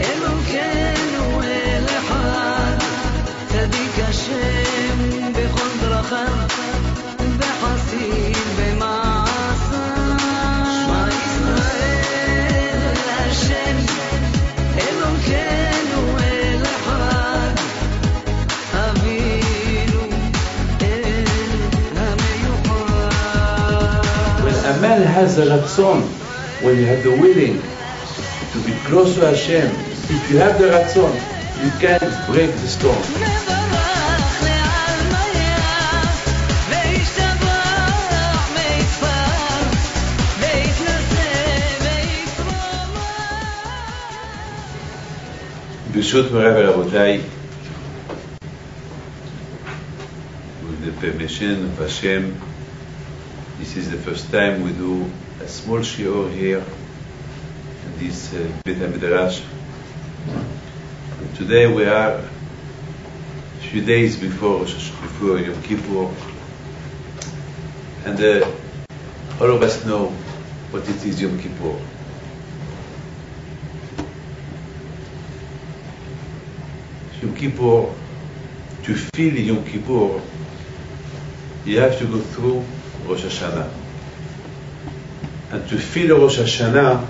الممكن والإحرار تبيك الشم بخضر خلق بحسين بمعصى شمع إسرائيل الشم الممكن والإحرار أبينو الهم يحرار When a man has a ratzon, when you have the willing to be close to Hashem, if you have the ratzon, you can't break the ויתרומם. ברשות מוריי ורבותיי, with the permission of Hashem, this is the first time we do a small shiur here in this uh, Beit HaMidrash. Today we are few days before before Yom Kippur, and uh, all of us know what it is Yom Kippur. Yom Kippur, to feel Yom Kippur, you have to go through Rosh Hashanah. And to feel Rosh Hashanah,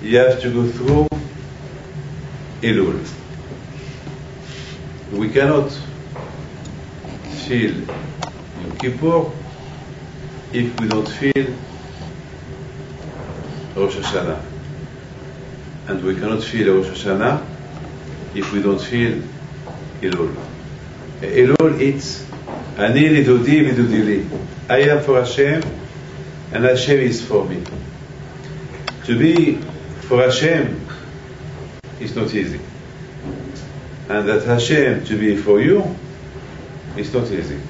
you have to go through Elul. We cannot feel Yom Kippur if we don't feel Rosh Hashanah. And we cannot feel Rosh Hashanah if we don't feel Elul. Elul it's Ani lidudi vidudi li. I am for Hashem and Hashem is for me. To be for Hashem it's not easy. And that Hashem to be for you it's not easy.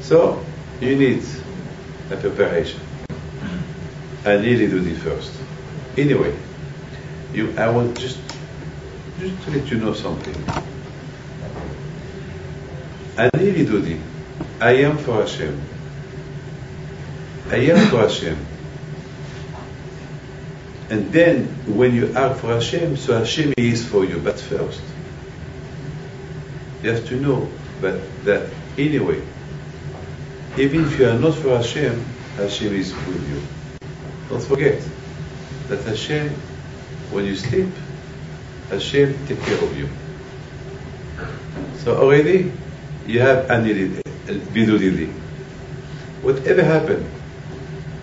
So you need a preparation. I nearly do it first. Anyway, you, I will just just to let you know something. I need to do. I am for Hashem. I am for Hashem. And then when you are for Hashem, so Hashem is for you, but first. You have to know but that anyway, even if you are not for Hashem, Hashem is with you. Don't forget that Hashem, when you sleep, Hashem take care of you. So already you have anilid, eh, bidulili. Whatever happen,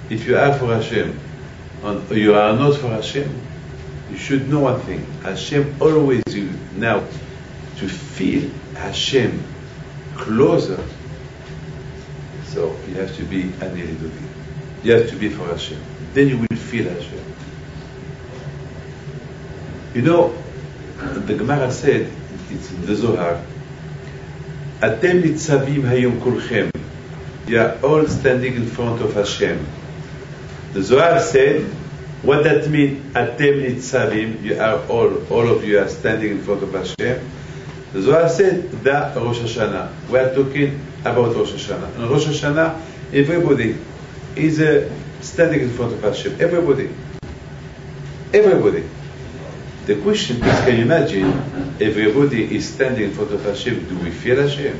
if you are for Hashem you are not for Hashem, you should know one thing. Hashem always you now to feel Hashem closer. So you have to be aniliduli. You have to be for Hashem. Then you will feel Hashem. You know, the Gemara said, it's in the Zohar, אתם ניצבים היום כולכם. You are all standing in front of Hashem. The Zohar said, what that means, Atem Nitzavim, you are all, all of you are standing in front of Hashem. The Zohar said, "Da Rosh Hashanah. We are talking about Rosh Hashanah. And Rosh Hashanah, everybody is uh, standing in front of Hashem. Everybody. Everybody. The question is, can you imagine, everybody is standing in front of Hashem, do we feel Hashem?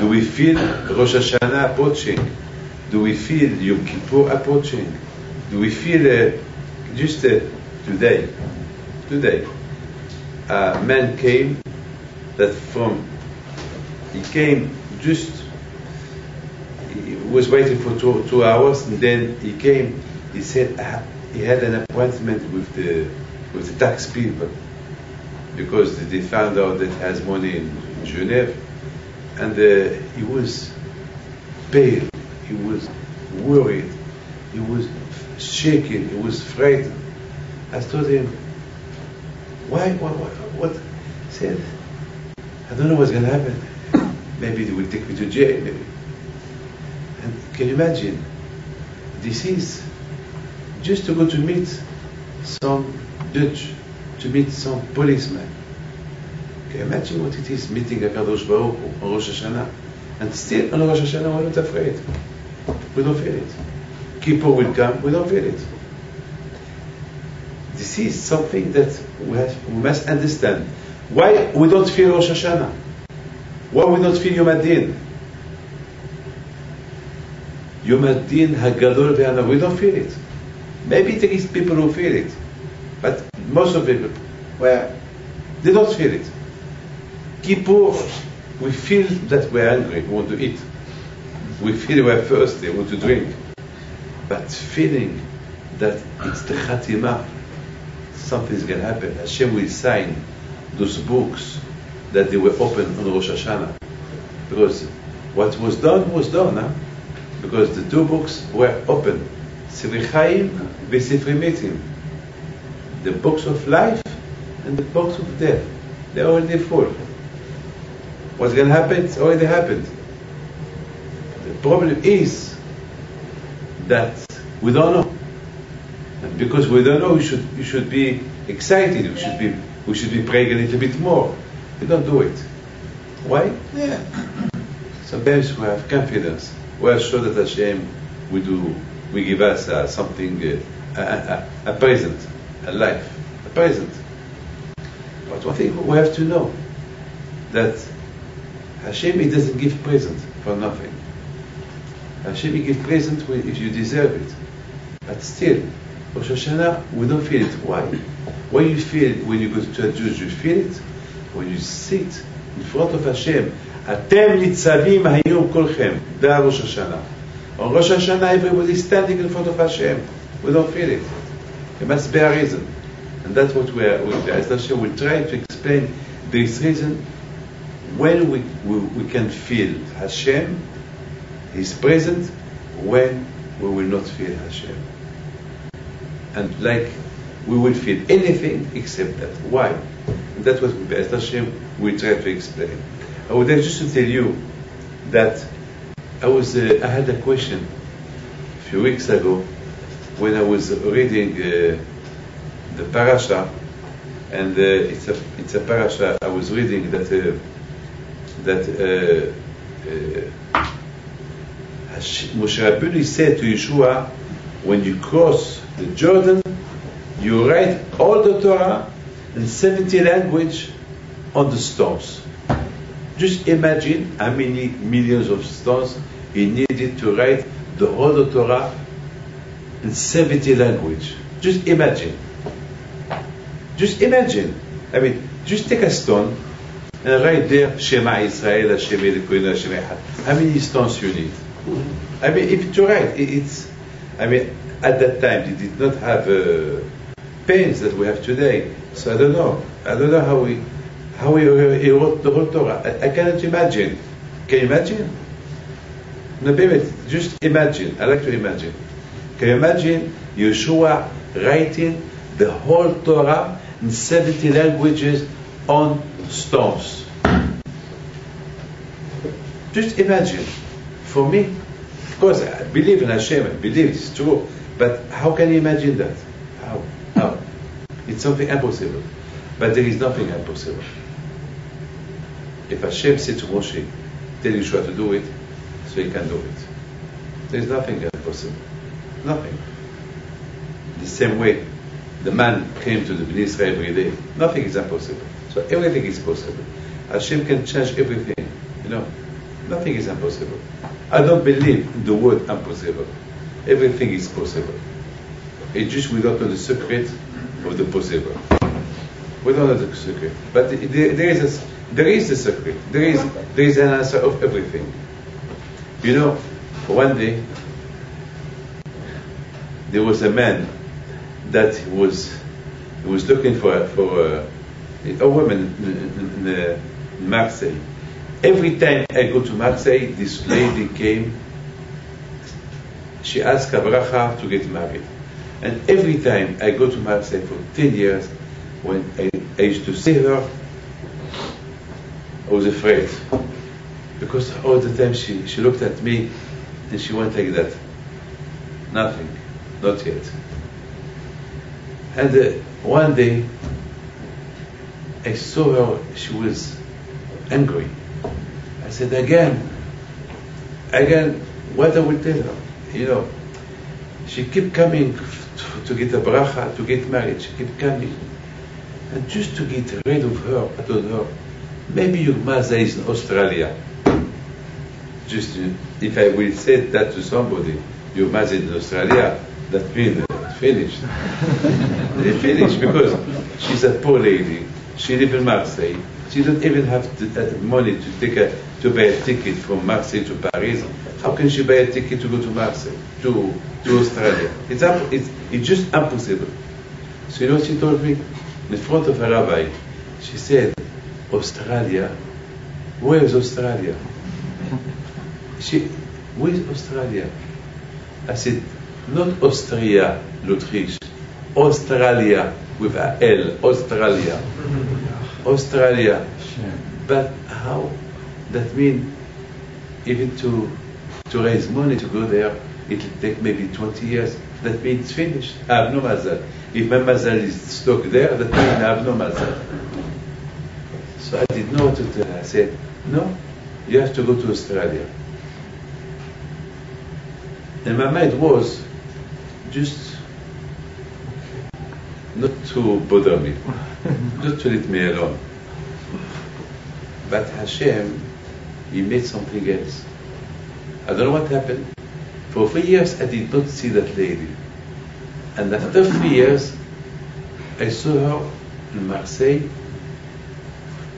Do we feel Rosh Hashanah approaching? Do we feel Yom Kippur approaching? Do we feel uh, just uh, today? Today, a man came that from he came just he was waiting for two, two hours and then he came he said ah, he had an appointment with the with the tax people because they found out that he has money in Geneva and uh, he was pale he was worried he was shaking he was frightened I told him why what what, what? he said I don't know what's going to happen maybe they will take me to jail maybe and can you imagine this is just to go to meet some judge, to meet some policeman. Can you imagine what it is meeting HaKadosh Baruch Hu on Rosh Hashanah? And still on Rosh Hashanah we're not afraid. We don't feel it. Kippur will come, we don't feel it. this is something that we, have, we must understand. Why we don't feel Rosh Hashanah? Why we don't feel Yom Adin? Yom Adin Hagadol ve'Hana, we don't feel it. Maybe there is people who feel it, but most of people, well, they don't feel it. Kippur, we feel that we're hungry, we want to eat. We feel we're thirsty, we want to drink. But feeling that it's the Khatimah, something's going to happen. Hashem will sign those books that they were open on Rosh Hashanah. Because what was done was done, huh? because the two books were open. Sifrei Chaim v'Sifrei Mitim. The books of life and the books of death. They're already full. What's going to happen? It's already happened. The problem is that we don't know. And because we don't know, we should, we should be excited. We should be, we should be praying a little bit more. We don't do it. Why? Yeah. Sometimes we have confidence. We are sure that Hashem will do, will give us uh, something, uh, a, a, a present, a life, a present. But one thing we have to know that Hashem he doesn't give present for nothing. Hashem he gives present when- if you deserve it. But still, Rosh Hashanah, we don't feel it. Why? Why you feel it when you go to a Jews, you feel it? When you sit in front of Hashem, אתם ניצבים היום כולכם, זה ראש השנה. On Rosh Hashanah, everybody is standing in front of Hashem. We don't feel it. There must be a reason. And that's what we are, we, as Hashem, we try to explain this reason when we, we, we can feel Hashem, He's present, when we will not feel Hashem. And like we will feel anything except that. Why? And that's what we, Hashem, we try to explain. I would like just to tell you that I was, uh, I had a question a few weeks ago when I was reading uh, the parasha, and uh, it's a it's a parasha I was reading that uh, that uh, uh, Moshe Rabbeinu said to Yeshua, when you cross the Jordan, you write all the Torah in 70 language on the stones. Just imagine how many millions of stones he needed to write the whole Torah in 70 language. Just imagine. Just imagine. I mean, just take a stone and write there Shema Israel, Hashem Elokeinu, Hashem Echad. How many stones you need? I mean, if you're right, it's. I mean, at that time they did not have uh, pens that we have today. So I don't know. I don't know how we how he, he wrote the whole Torah. I, I cannot imagine. Can you imagine? No, baby, just imagine. I like to imagine. Can you imagine Yeshua writing the whole Torah in 70 languages on stones? Just imagine. For me, of course, I believe in Hashem, I believe it's true, but how can you imagine that? How? How? It's something impossible. But there is nothing impossible. If Hashem said to Moshe, tell Yeshua to do it, so he can do it. There is nothing impossible. Nothing. The same way the man came to the Bnei Israel every day. Nothing is impossible. So everything is possible. Hashem can change everything. You know, nothing is impossible. I don't believe in the word impossible. Everything is possible. It's just we don't know the secret of the possible. We don't know the secret. But there, is a, there is a secret. There is there is an answer of everything. You know, one day there was a man that was was looking for for a, a woman in, in, in Marseille. Every time I go to Marseille, this lady came. She asked Abraha to get married, and every time I go to Marseille for ten years, when I, I used to see her, I was afraid because all the time she, she looked at me and she went like that. Nothing, not yet. And uh, one day, I saw her, she was angry. Said, again, again, what I will tell her? You know, She kept coming to get a bracha, to get married. She kept coming. And just to get rid of her, I told her, maybe your mother is in Australia. Just if I will say that to somebody, your mother is in Australia, that means finished. they finished because she's a poor lady. She lives in Marseille. She doesn't even have the, uh, money to take a, to buy a ticket from Marseille to Paris. How can she buy a ticket to go to Marseille, to, to Australia? It's, up, it's, it's just impossible. So you know what she told me? In front of a rabbi, she said, Australia, where is Australia? She, where is Australia? I said, not Austria, l'Autriche, Australia with a L, Australia. Australia. But how? That means even to to raise money to go there, it will take maybe 20 years. That means it's finished. I have no mazal. If my mazal is stuck there, that means I have no mazal. So I didn't know what to tell. I said, no, you have to go to Australia. And my mind was just not to bother me, just to let me alone. But Hashem, He made something else. I don't know what happened. For three years, I did not see that lady. And after three years, I saw her in Marseille,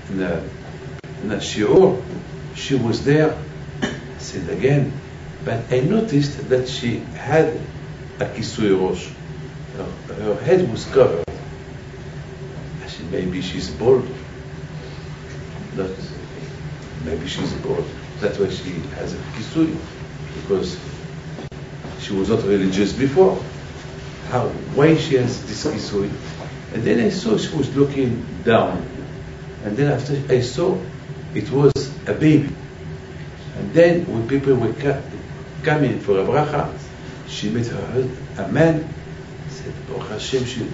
in a, in a shiur. She was there. I said again, but I noticed that she had a kisui rosh. Her, her head was covered. I said, maybe she's bald. Not, maybe she's bald. That's why she has a kisui, because she was not religious before. How? Why she has this kisui? And then I saw she was looking down, and then after I saw it was a baby. And then when people were coming for a bracha, she met her husband, a man, said, Baruch Hashem, she.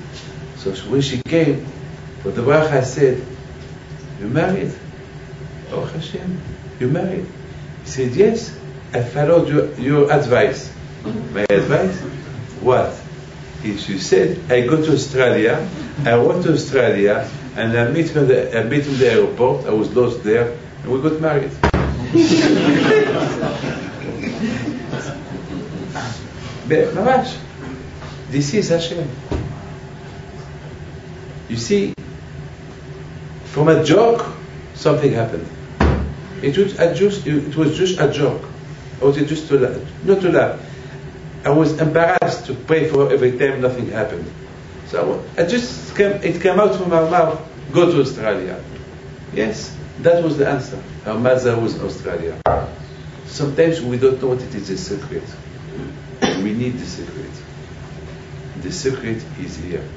So when she came for the bracha, I said, You married? Baruch Hashem, you married? He said, Yes, I followed your, your advice. My advice? What? He, she said, I go to Australia, I went to Australia, and I meet her, the, I met him in the airport, I was lost there, and we got married. But ממש, this is Hashem. You see, from a joke, something happened. It was a just, it was just a joke. I was just to laugh, not to laugh. I was embarrassed to pray for her every time nothing happened. So I just came, it came out from my mouth, go to Australia. Yes, that was the answer. Her mother was Australia. Sometimes we don't know what it is, a secret. We need the secret. The secret is here.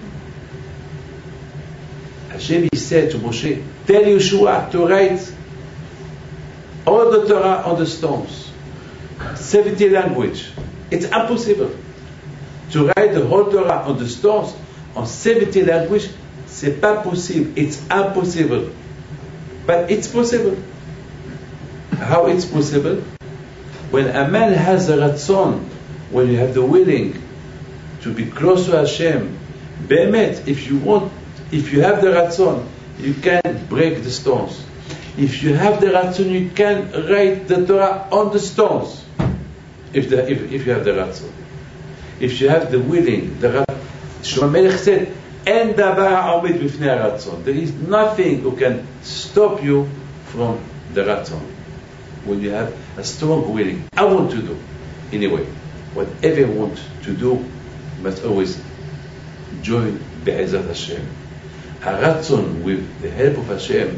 Hashem he said to Moshe, tell Yeshua to write all the Torah on the stones. 70 language. It's impossible. To write the whole Torah on the stones en 70 language, c'est pas possible. It's impossible. But it's possible. How it's possible? When a man has a ratzon, when you have the willing to be close to Hashem, Be'emet, if you want, if you have the ratzon, you can break the stones. If you have the ratzon, you can write the Torah on the stones. If, the, if, if you have the ratzon. If you have the willing, the ratzon. Shlomo Melech said, אין דבר העומד בפני הרצון. There is nothing who can stop you from the ratzon. When you have a strong willing, I want to do. Anyway, whatever you want to do, you must always join Be'ezat Hashem. Haratzon with the help of Hashem,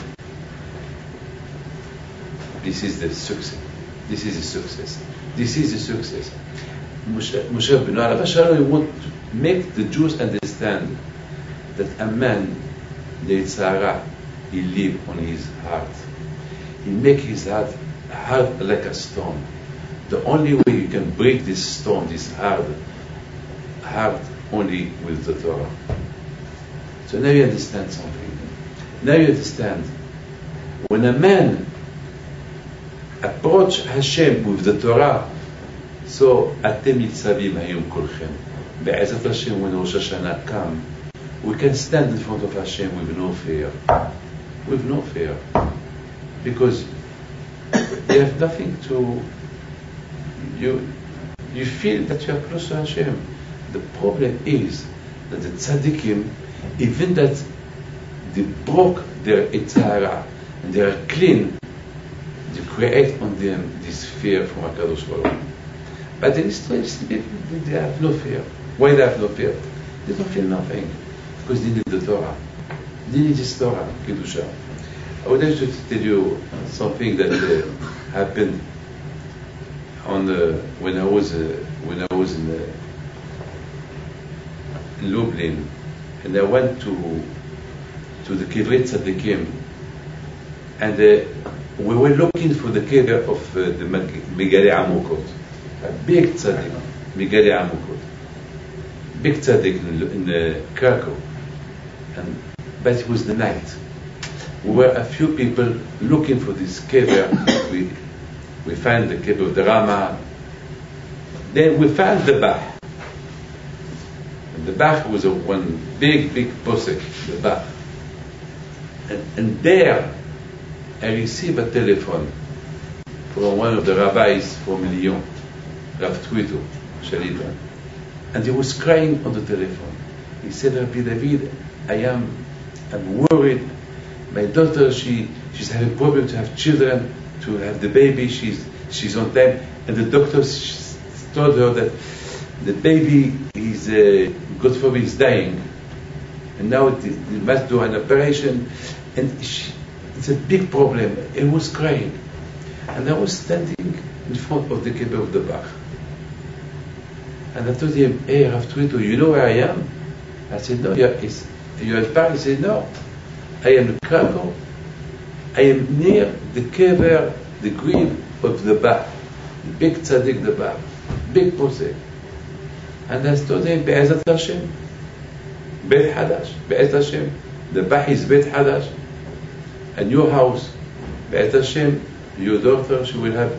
this is the success. This is the success. This is the success. Moshe alav hashalom want to make the Jews understand that a man, the Yetzer Hara, he live on his heart. He make his heart hard like a stone. The only way you can break this stone, this hard, hard only with the Torah. So now you understand something. Now you understand. When a man approach Hashem with the Torah, So, אתם ניצבים היום כולכם. בעזרת השם, when ראש השנה come, we can stand in front of Hashem with no fear. With no fear. Because you have nothing to, you, you feel that you are close to Hashem. The problem is that the tzaddikim, even that they broke their etzara and they are clean, they create on them this fear from HaKadosh Baruch. But is strange people, they have no fear. Why they have no fear? They don't feel nothing. Because they need the Torah. They need this Torah, Kedusha. I would like to tell you something that uh, happened on uh, when I was uh, when I was in uh, Lublin, and I went to to the Kivrei Tzadikim, and uh, we were looking for the kever of uh, the Meg- Megali Amukot, a big tzaddik, Megali Amukot, big tzaddik in, in uh, and but it was the night. We were a few people looking for this kever. we we found the kever of the Rama. Then we found the Bach. The Bach was a one big, big posek, the Bach. And, and there, I received a telephone from one of the rabbis from Lyon, Rav Twito, Shalita. And he was crying on the telephone. He said, Rabbi David, I am I'm worried. My daughter, she, she's having problem to have children, to have the baby. She's, she's on time. And the doctor told her that the baby is, uh, God forbid, is dying. And now they, must do an operation. And she, it's a big problem. He was crying. And I was standing in front of the Kibbutz of the Bach. And I told him, hey, Rav Twito, you know where I am? I said, no, you're, in Paris? He said, no. I am in Krakow. I am near the kever, the grave of the Bach, the big tzaddik, the Bach, big posek. And I told him, Be'ezat Hashem, Beit Be'ezat Hashem, the Bach is Beit Hadash, a new house, Be'ezat Hashem, your daughter, she will have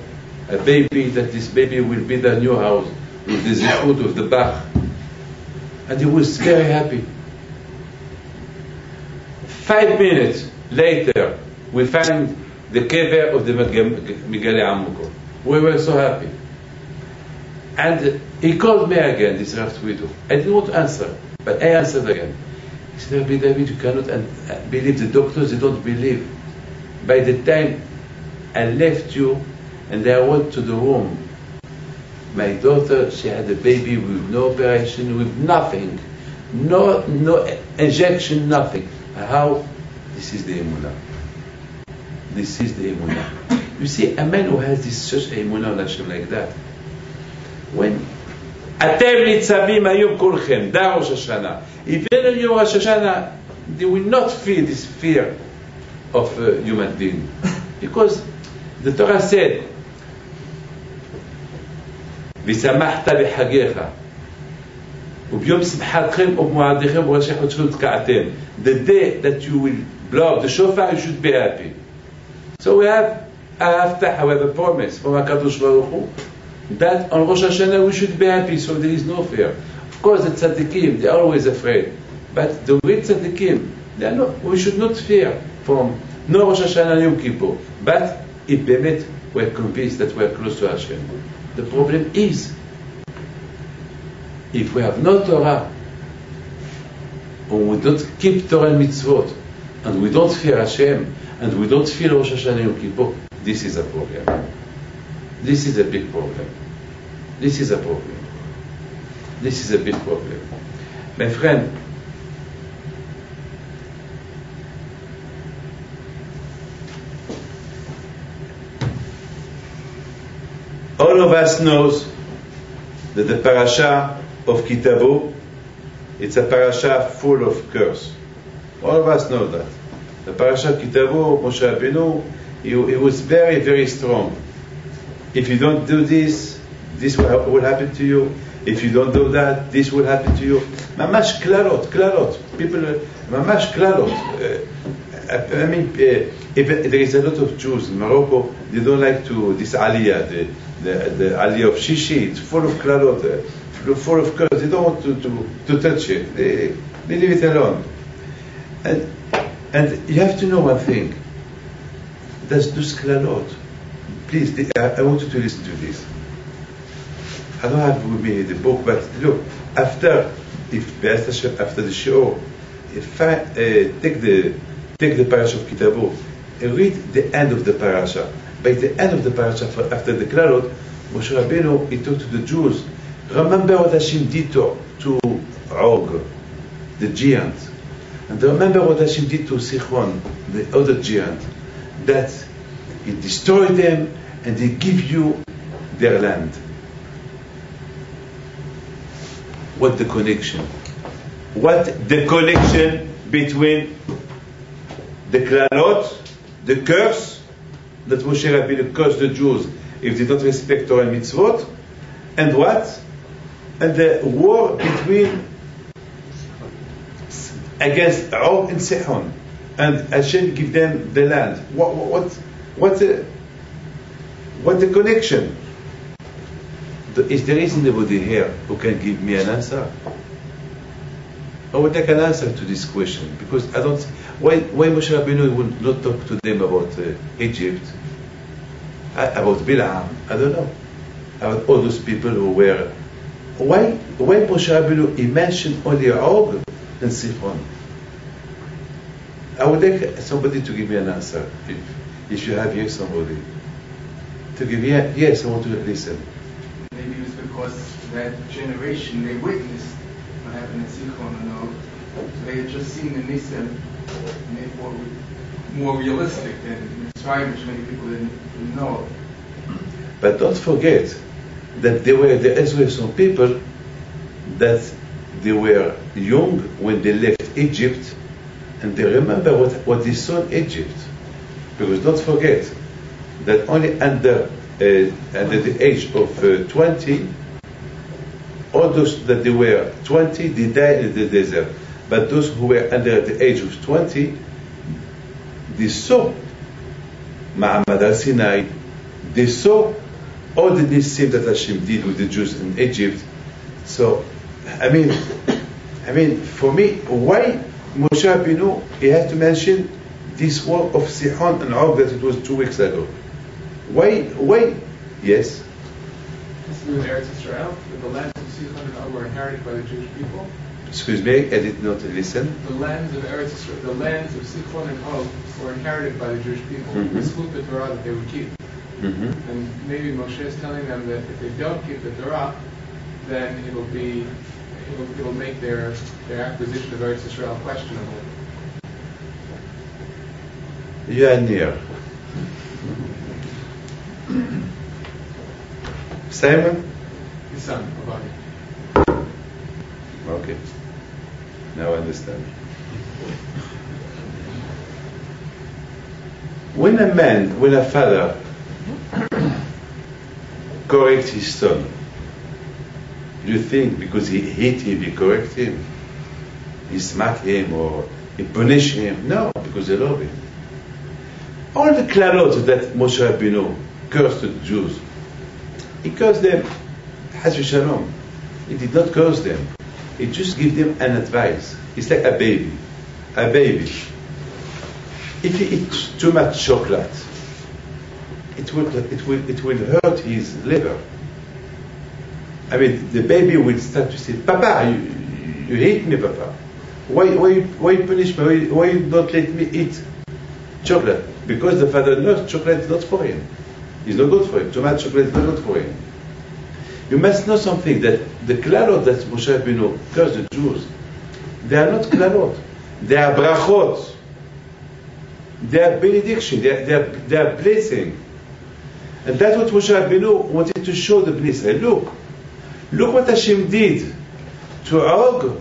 a baby, that this baby will be the new house, with the zichut of the Bach. And he was very happy. Five minutes later, we found the kever of the Migale Amuko. We were so happy. And he called me again, this Rav Twito. I didn't want to answer, but I answered again. He said, Rabbi David, you cannot un- uh, believe the doctors, they don't believe. By the time I left you and I went to the room, my daughter, she had a baby with no operation, with nothing. No, no injection, nothing. How? This is the emunah. This is the emunah. You see, a man who has this such emunah on Hashem like that, when אתם ניצבים היום כולכם, דע ראש השנה. Even in your Rosh Hashanah, they will not feel this fear of uh, human being. Because the Torah said, ושמחת בחגיך, וביום שמחתכם ובמועדיכם ובראשי חודשכם תקעתם. The day that you will blow the shofar, you should be happy. So we have a haftah, we have a promise from HaKadosh Baruch Hu, that on Rosh Hashanah we should be happy, so there is no fear. Of course, the tzaddikim, they're always afraid. But the real tzaddikim, they not, we should not fear from no Rosh Hashanah, Yom Kippur. But if Bemet we're convinced that we're close to Hashem. The problem is, if we have no Torah, or we don't keep Torah and mitzvot, and we don't fear Hashem, and we don't fear Rosh Hashanah Yom Kippur, this is a problem. This is a big problem. This is a problem. This is a big problem. My friend, all of us knows that the parasha of Kitabu, it's a parasha full of curse. All of us know that. The parasha of Kitabu, Moshe he, he was very, very strong. If you don't do this, this will happen to you. If you don't do that, this will happen to you. Mamash klalot, klalot. People, mamash klalot. Uh, uh, I mean, uh, there is a lot of Jews in Morocco, they don't like to, this aliyah, the, the, the aliyah of Shishi, it's full of klalot, full of curse. They don't want to, to, to touch it. They, they leave it alone. And, and you have to know one thing. That's dus klalot. Please, I, I want you to listen to this. I don't have with me the book, but look, after, if after the show, if I, uh, take the take the parasha of Ki Tavo, and read the end of the parasha. By the end of the parasha, after the Klalot, Moshe Rabbeinu, he talked to the Jews. Remember what Hashem did to, to Og, the giant. And remember what Hashem did to Sichon, the other giant. That he destroyed them and he give you their land. What the connection? What the connection between the klalot, the curse that Moshe Rabbeinu cursed the Jews if they don't respect Torah and mitzvot, and what? And the war between against Og and Sihon, and Hashem give them the land. What what what the what the connection? Is there is anybody here who can give me an answer? I would like an answer to this question because I don't. Why why Moshe Rabbeinu would not talk to them about uh, Egypt, uh, about Bilam? I don't know. About all those people who were. Why why Moshe Rabbeinu he mentioned only Og and Sichon? I would like somebody to give me an answer. If, if you have here somebody to give me. A, yes, I want to listen. Because that generation they witnessed what happened in Sichon and Og. So they had just seen the Nisim and they thought more realistic than Mitzrayim, which many people didn't, know. But don't forget that there were the well some people that they were young when they left Egypt and they remember what, what they saw in Egypt. Because don't forget that only under uh, under the age of uh, 20, all those that they were 20, they died in the desert. But those who were under the age of 20, they saw Ma'amad Har Sinai, they saw all the nisim that Hashem did with the Jews in Egypt. So, I mean, I mean, for me, why Moshe Rabbeinu, he has to mention this war of Sihon and Og that it was two weeks ago. Why? Why? Yes. This new Eretz Israel, the land 600 were inherited by the Jewish people. Excuse me, I did not listen. The lands of Eretz Yisrael, the lands of Sichon and Og were inherited by the Jewish people. Mm-hmm. This was the Torah that they would keep. Mm-hmm. And maybe Moshe is telling them that if they don't keep the Torah, then it'll be it'll, it'll make their their acquisition of Eretz Israel questionable. You are near. Simon? His son, Obadiah. Okay. Now I understand. When a man, when a father corrects his son, you think because he hate him, he correct him, he smack him or he punish him? No, because they love him. All the klalot that Moshe Rabbeinu cursed the Jews, he cursed them, Hasbi Shalom. He did not curse them. He just give them an advice. It's like a baby. A baby. If he eats too much chocolate, it will, it will, it will hurt his liver. I mean, the baby will start to say, Papa, you, you hate me, Papa. Why, why, why punish me? Why, why not let me eat chocolate? Because the father knows chocolate is not for him. It's not good for him. Too much chocolate is not good for him. You must know something that the klalot that Moshe Rabbeinu cursed the Jews, they are not klalot. They are brachot. They are benediction. They are, they are, they are blessing. And that's what Moshe Rabbeinu wanted to show the Bnei Israel. Look, look what Hashem did to Og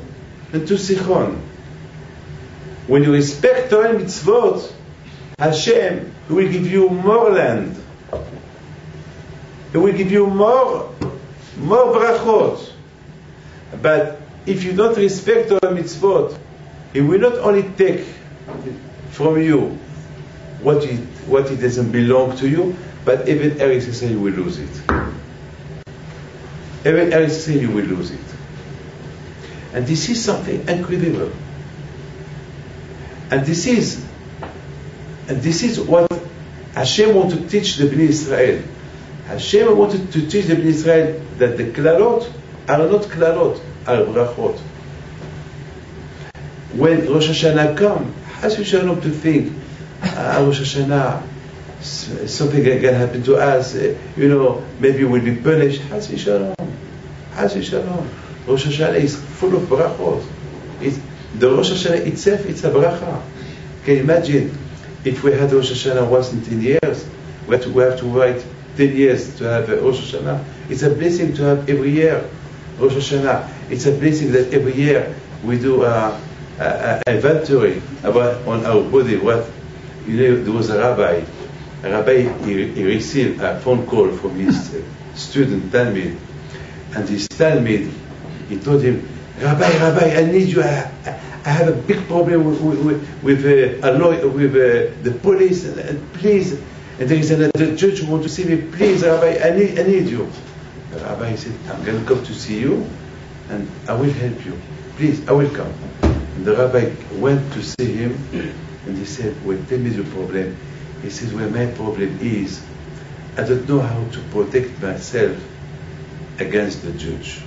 and to Sichon. When you respect Torah and mitzvot, Hashem will give you more land. He will give you more, more brachot. But if you don't respect Torah mitzvot, He will not only take from you what it, what it doesn't belong to you, but even Eretz Israel will lose it. Even Eretz Israel, you will lose it. And this is something incredible. And this is, and this is what Hashem wanted to teach the Bnei Israel. Hashem wanted to teach the Bnei Israel that the klalot not klalot, are brachot. When Rosh Hashanah come, Has Shalom to think, ah, Rosh Hashanah, something can happen to us, eh, you know, maybe we'll be punished. Has Shalom. Has Shalom. Rosh Hashanah is full of brachot. The Rosh Hashanah itself, it's a bracha. Can you imagine if we had Rosh Hashanah once in 10 years? We have to, we have to wait 10 years to have Rosh Hashanah. It's a blessing to have every year Rosh Hashanah. It's a blessing that every year we do a, a, a inventory about on our body. What you know, there was a rabbi. A rabbi he, he received a phone call from his student Talmud, and his Talmud he told him, Rabbi, Rabbi, I need you. I, I have a big problem with, with, with uh, lawyer, with uh, the police, and, and please. And there is another judge who wants to see me. Please, Rabbi, I need, I need you. The rabbi said, I'm going to come to see you, and I will help you. Please, I will come. And the rabbi went to see him, and he said, Well, tell me the problem. He says, Well, my problem is, I don't know how to protect myself against the judge.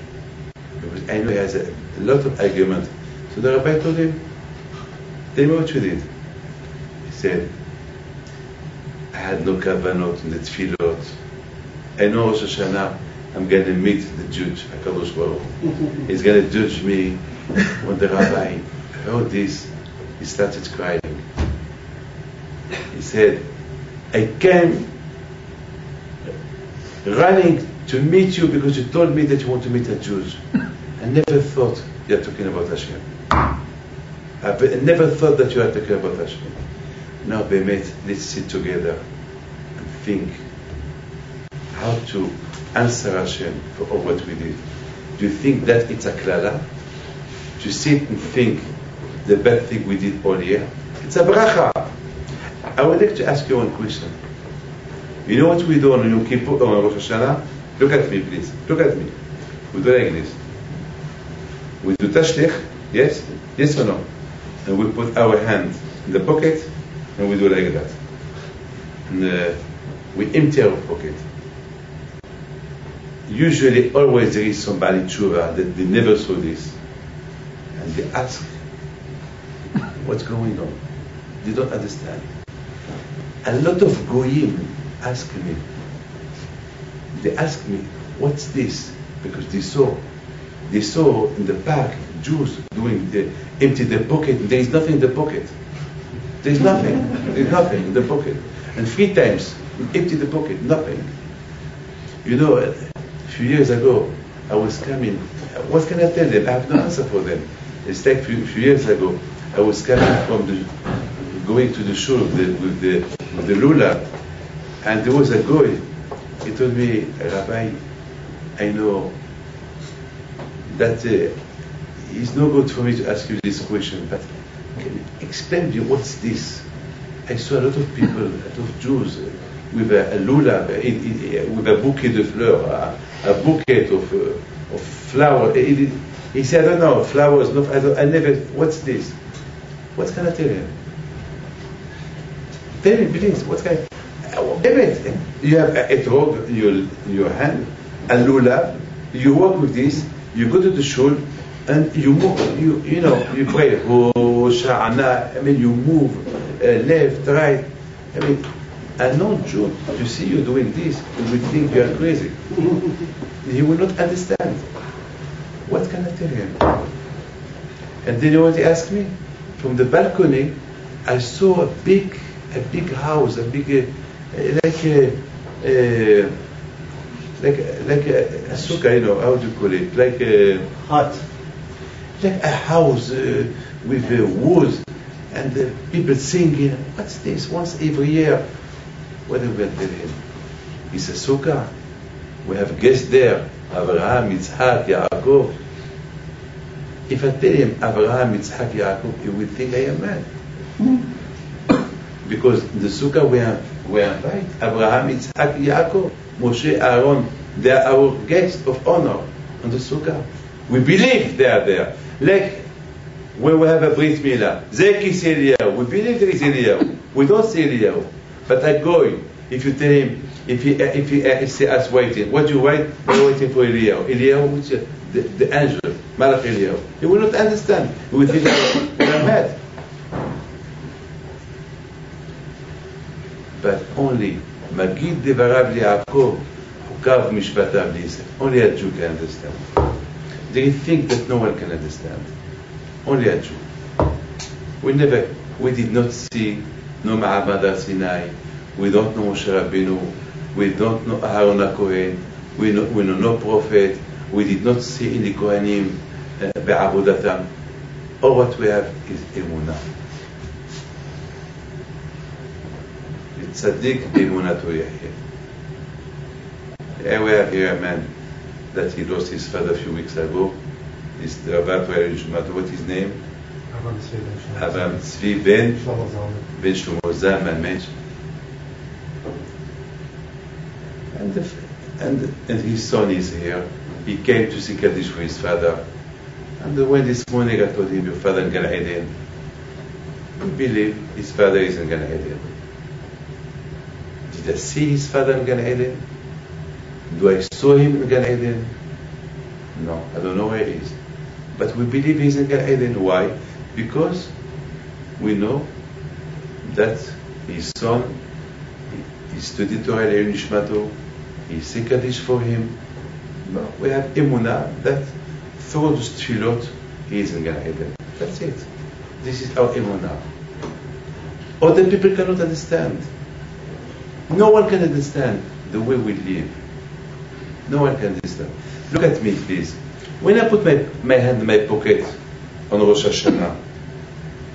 Because I know he has a, a lot of argument. So the rabbi told him, Tell me what you did. He said, I had no kavanot in the tefillot. I know Rosh Hashanah, I'm going to meet the judge, HaKadosh Baruch. He's going to judge me. When the rabbi heard this, he started crying. He said, I came running to meet you because you told me that you want to meet a Jew. I never thought you are talking about Hashem. I never thought that you are talking about Hashem. Now, Bemet, let's sit together and think how to answer Hashem for all what we did. Do you think that it's a klala? To sit and think the bad thing we did all year? It's a bracha. I would like to ask you one question. You know what we do on Yom Kippur, on Rosh Hashanah? Look at me, please. Look at me. We do like this. We do Tashlich, yes? Yes or no? And we put our hand in the pocket and we do like that. And uh, we empty our pocket. Usually, always there is somebody tshuva that they never saw this. And they ask, what's going on? They don't understand. A lot of goyim ask me, they ask me, what's this? Because they saw, they saw in the park Jews doing the, empty their pocket. There is nothing in the pocket. There is nothing. There is nothing in the pocket. And three times, empty the pocket, nothing. You know, few years ago, I was coming. What can I tell them? I have no answer for them. It's like a few, few years ago, I was coming from the, going to the shul with the, with the, lula, and there was a guy. He told me, Rabbi, I know that uh, it's no good for me to ask you this question, but can you explain to me what's this? I saw a lot of people, a lot of Jews uh, with a, a uh, uh, with a bouquet de fleurs, a, bouquet of, uh, of flower. It- he said, I don't know, flowers, no, I, I never, what's this? What can I tell him? Tell me, please, what can I, David, you have a etrog in your, your hand, a lula, you work with this, you go to the shul, and you move, you, you know, you pray, I mean, you move uh, left, right. I mean, a non-Jew, to see you doing this, will think you are crazy. he will not understand. What can I tell him? And then you know what he asked me? From the balcony, I saw a big, a big house, a big, uh, like a, uh, like like a, a sukkah, you know, how do you call it? Like a hut, like a house uh, with uh, wood and people singing. What's this? Once every year. What do we tell him? It's a sukkah. We have guests there. Abraham, Yitzhak, Yaakov. If I tell him Abraham, Yitzhak, Yaakov, he will think I am mad. Hmm. Because in the sukkah we are, we invite Abraham, Yitzhak, Yaakov, Moshe, Aaron. They are our guests of honor. on the sukkah. We believe they are there. Like when we have a Brit Milah, Zeki Eliyahu. We believe there is Eliyahu. We don't see Eliyahu. But I go. If you tell him, if he if he, he see us waiting, what do you wait? We're waiting for Eliyahu. Eliyahu, which is the, the angel, Malach Eliyahu. He will not understand. He will think we're mad. But only Magid Devarav Yaakov, gave Mishpatav Only a Jew can understand. They think that no one can understand. Only a Jew. We never, we did not see no Ma'amad Sinai. We don't know Moshe Rabbeinu. We don't know Aaron Cohen. We know, we know no prophet. We did not see in the Kohanim uh, All what we have is Emunah. تصدق to يحيى. And we have here a man that he lost his father a few weeks ago. This Rabbi Jumat, what his name? Abraham Tzvi Ben Ben Shlomo Zalman Mensch. And, the, and, and his son is here. He came to see Kaddish for his father. And when this morning I told him, your father in Gan Eden. We believe his father is in Gan Eden. Did I see his father in Gan Eden? Do I saw him in Gan Eden? No, I don't know where he is. But we believe he's in Gan Eden. Why? Because we know that his son, he studied Torah Le'il Nishmato, he said Kaddish for him. We have Emunah that through those tefillot, he is in Gan Eden. That's it. This is our Emunah. Other people cannot understand. No one can understand the way we live. No one can understand. Look at me, please. When I put my, my hand in my pocket on Rosh Hashanah,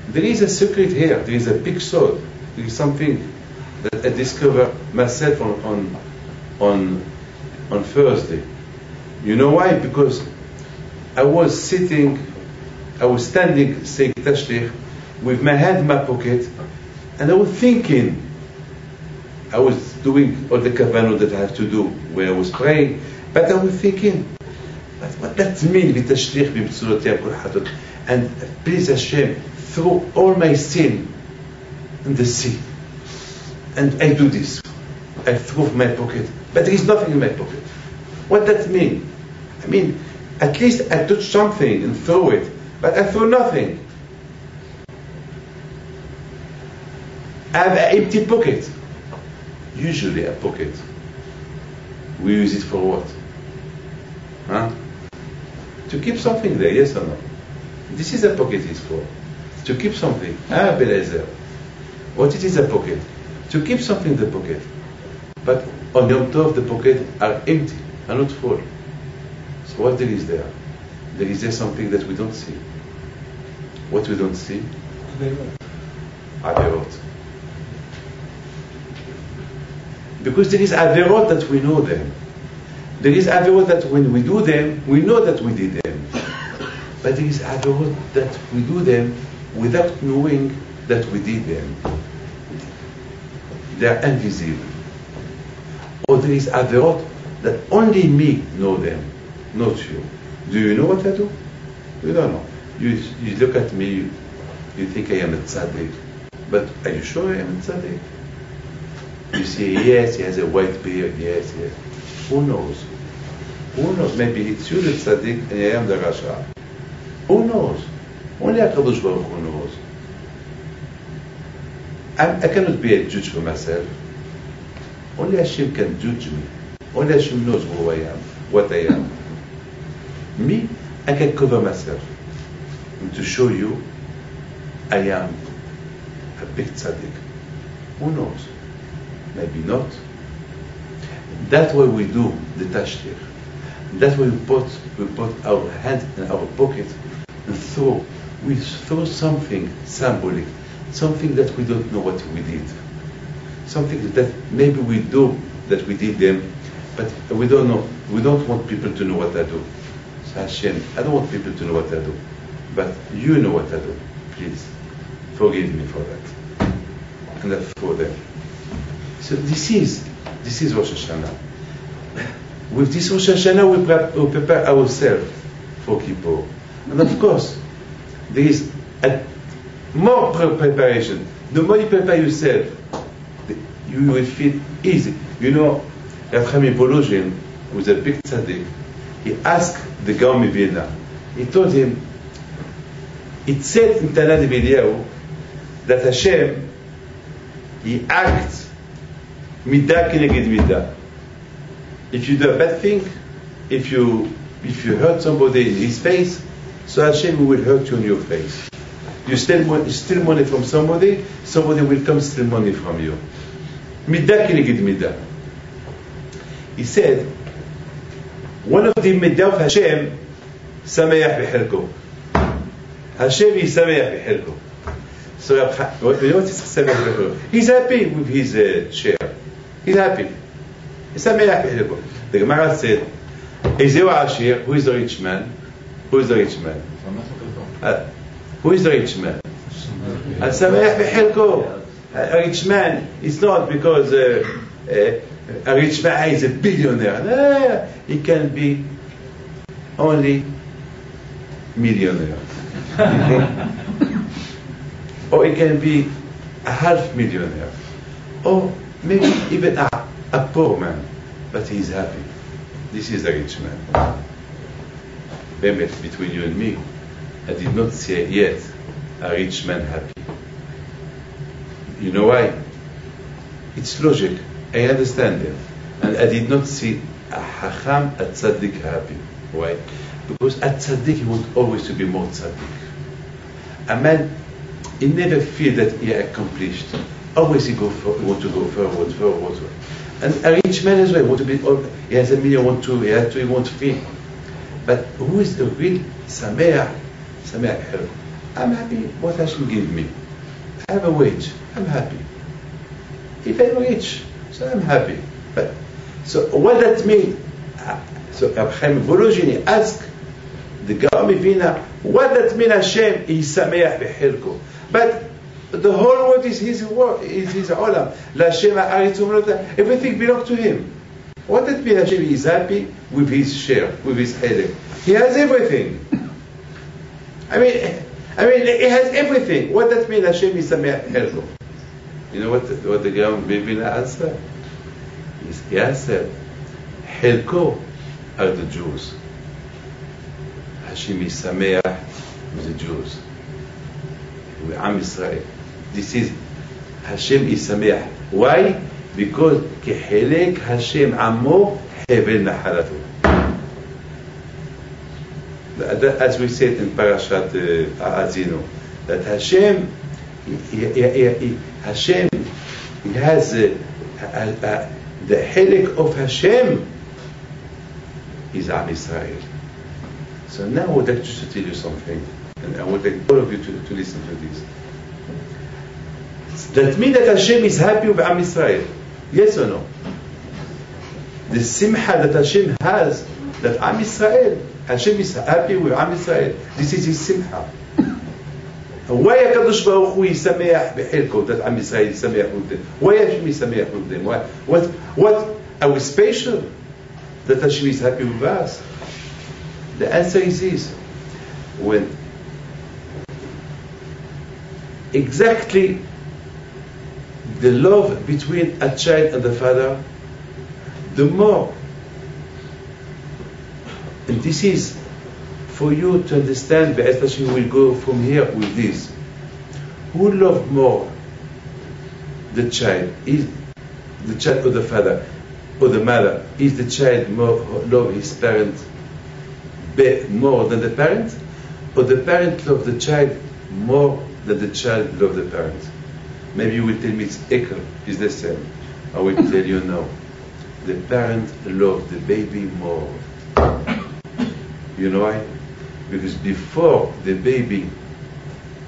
there is a secret here. There is a big sword. There is something that I discovered myself on, on, on, on Thursday. You know why? Because I was sitting, I was standing saying Tashlich with my hand in my pocket, and I was thinking, I was doing all the kavanot that I have to do when I was praying, but I was thinking, but what that mean בתשליך במצולותיה כל חטאות? And please Hashem, throw all my sin in the sea. And I do this. I throw my pocket, but there is nothing in my pocket. What that mean? I mean, at least I touch something and throw it, but I throw nothing. I have an empty pocket. Usually a pocket. We use it for what? Huh? To keep something there, yes or no? This is a pocket is for. To keep something. Ah, Belezer. What it is a pocket? To keep something in the pocket. But on Yom Tov, the pocket are empty, are not full. So what there is there? There is there something that we don't see. What we don't see? Averot. Because there is averot that we know them. There is averot that when we do them, we know that we did them. But there is averot that we do them without knowing that we did them. They are invisible. Or there is averot that only me know them, not you. Do you know what I do? You don't know. You, you look at me, you, you think I am a tzaddik. But are you sure I am a tzaddik? You say, yes, he has a white beard, yes, yes. Who knows? Who knows? Maybe it's you the tzaddik and I am the rasha. Who knows? Only HaKadosh Baruch Hu knows. I, I cannot be a judge for myself. Only Hashem can judge me. Only Hashem knows who I am, what I am. Me, I can cover myself. And to show you, I am a big tzaddik. Who knows? Maybe not. That's why we do the Tashlich. That's why we put, we put our hand in our pocket We throw something symbolic, something that we don't know what we did. Something that maybe we do that we did them, but we don't know. We don't want people to know what I do. So Hashem, I don't want people to know what I do, but you know what I do. Please, forgive me for that, and for them. So this is this is Rosh Hashanah. with this Rosh Hashanah, we, we prepare ourselves for Kippur. And of course, there is a more pre- preparation. The more you prepare yourself, you will feel easy. You know, Chaim Volozhin, who is a big tzaddik, he asked the Gaon Vilna, he told him, it said in Tanna D'Bei Eliyahu that Hashem, he acts midah keneged midah. If you do a bad thing, if you if you hurt somebody in his face, so Hashem will hurt you in your face. You steal steal money from somebody, somebody will come steal money from you. Midah keneged midah. He said, one of the midah of Hashem, sameach b'chilko. Hashem is sameach b'chilko. So what is sameach b'chilko? He's happy with his uh, share. He's happy. He's sameach b'chilko. The Gemara said, Eizehu Ashir, who is the rich man? Who is the rich man? Uh, who is the rich man? Al-Sameach b'chilko. A rich man is not because uh, uh, a rich man is a billionaire. He can be only millionaire. or he can be a half millionaire. Or maybe even a, a poor man, but he's happy. This is a rich man between you and me, I did not see yet a rich man happy. You know why? It's logic. I understand it. And I did not see a hacham, a tzaddik happy. Why? Because a tzaddik, he wants always to be more tzaddik. A man, he never feel that he accomplished. Always he go for, he want to go forward, forward, forward. And a rich man as well, he want to be, he has a million, want to, he has to, he want to feel. But who is the real? Sameach Hero. I'm happy what Hashem give me. I have a wage. I'm happy. If I'm rich, so I'm happy. But so what that mean? Uh, So Rab Chaim Volozhin asked the Gaon Vilna, what that mean Hashem is Sameach b'chilko? But the whole world is his world, is his olam. Everything belongs to him. What if Hashem is happy with his share, with his Eden? He has everything. I mean, I mean, he has everything. What does mean Hashem is a Erzo? You know what, what the ground Bibina answered? He answered, Helko are the Jews. Hashem is Sameh with the Jews. We Am Israel. This is, Hashem is Sameh. Why? because כחלק Hashem עמו hevel נחלתו. As we said in Parashat uh, Ha'azinu, that Hashem, he, he, he, Hashem, he has uh, uh, uh the helik of Hashem is Am Israel. So now I would like to tell you something, and I would like all of you to, to listen to this. That means that Hashem is happy with Am Israel. Yes or no? The simcha that Hashem has, that Am Israel, Hashem is happy with Am Israel. This is his simcha. Why Baruch Hu is sameach b'chilko, that Israel is sameach with them? Why Hashem sameach with them? Why? What, what, are we special? that Hashem is happy with us? The answer is this. When exactly the love between a child and the father, the more, and this is for you to understand, Be'ez Hashem will go from here with this. Who love more the child? Is the child or the father? or the mother, is the child more love his parent more than the parent, or the parent love the child more than the child love the parent? Maybe you will tell me it's equal, it's the same. I will tell you no. The parent love the baby more. You know why? Because before the baby